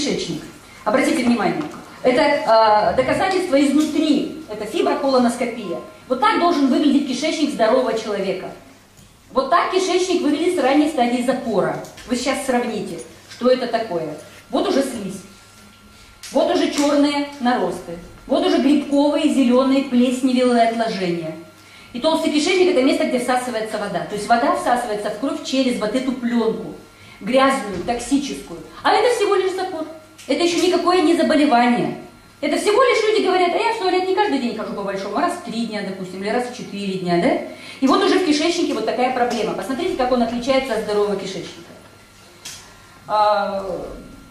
кишечник. Обратите внимание. Это э, доказательство изнутри. Это фиброколоноскопия. Вот так должен выглядеть кишечник здорового человека. Вот так кишечник выглядит с ранней стадии запора. Вы сейчас сравните, что это такое. Вот уже слизь. Вот уже черные наросты. Вот уже грибковые, зеленые, плесневелые отложения. И толстый кишечник – это место, где всасывается вода. То есть вода всасывается в кровь через вот эту пленку, грязную, токсическую. А это всего лишь запор. Это еще никакое не заболевание. Это всего лишь люди говорят, а я в туалет не каждый день хожу по большому, а раз в три дня, допустим, или раз в четыре дня, да? И вот уже в кишечнике вот такая проблема. Посмотрите, как он отличается от здорового кишечника. А,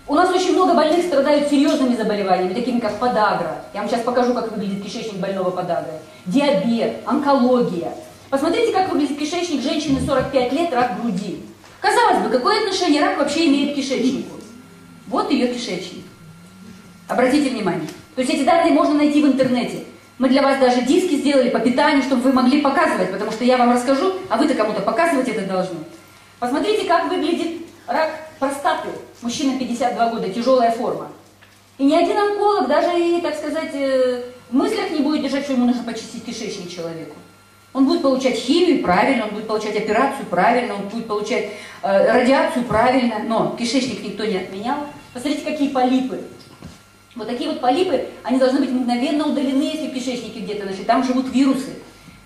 у нас очень много больных страдают серьезными заболеваниями, такими как подагра. Я вам сейчас покажу, как выглядит кишечник больного подагрой. Диабет, онкология. Посмотрите, как выглядит кишечник женщины 45 лет, рак груди. Казалось бы, какое отношение рак вообще имеет к кишечнику? Вот ее кишечник. Обратите внимание. То есть эти данные можно найти в интернете. Мы для вас даже диски сделали по питанию, чтобы вы могли показывать, потому что я вам расскажу, а вы-то кому-то показывать это должны. Посмотрите, как выглядит рак простаты. Мужчина 52 года, тяжелая форма. И ни один онколог даже, так сказать, э, в мыслях не будет держать, что ему нужно почистить кишечник человеку. Он будет получать химию правильно, он будет получать операцию правильно, он будет получать э, радиацию правильно, но кишечник никто не отменял. Посмотрите, какие полипы. Вот такие вот полипы, они должны быть мгновенно удалены, если в кишечнике где-то, значит, там живут вирусы,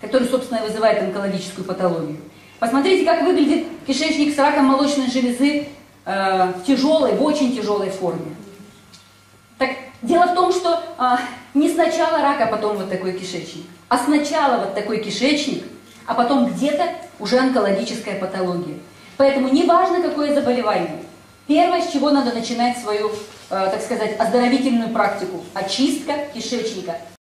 которые, собственно, и вызывают онкологическую патологию. Посмотрите, как выглядит кишечник с раком молочной железы э, в тяжелой, в очень тяжелой форме. Так дело в том, что э, не сначала рак, а потом вот такой кишечник, а сначала вот такой кишечник, а потом где-то уже онкологическая патология. Поэтому неважно, какое заболевание, первое, с чего надо начинать свою, э, так сказать, оздоровительную практику, очистка кишечника –